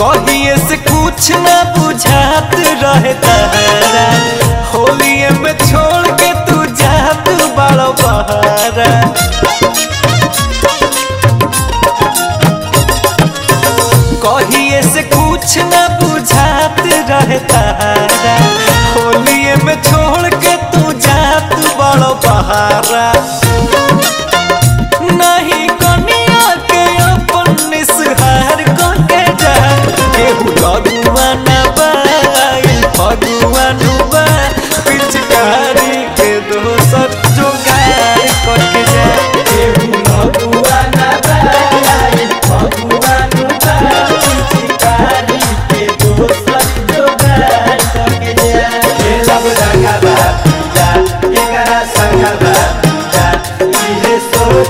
कहिए से कुछ न बुझात रहे कुछ न बुझात रहे तारा होलिए में छोड़ के तू जात बड़ो बहारा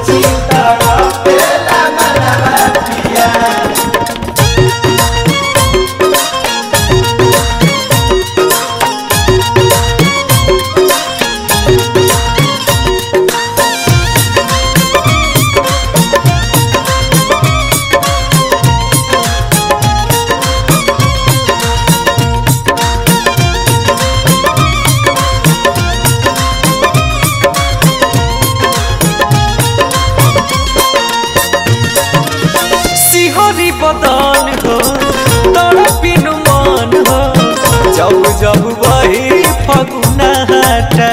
to you. बदन हो तोरा बिनु मन हो, जब जब वही फगुना हटा।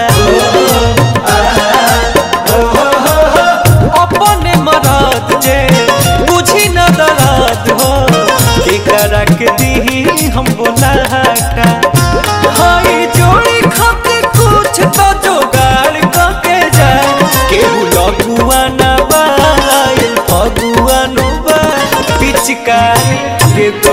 अपने मरद जे बुझी न दराद हो के दी हम बोला पिचकारी के